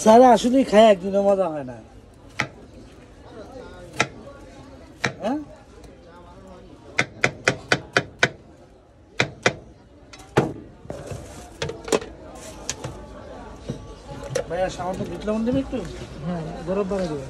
Sir আসলেই খায় একদিনও মজা হয় না। হ্যাঁ? ভাইয়া সামান্য বিট লবণ দেবে একটু? হ্যাঁ বরফ বাড়া দেবে।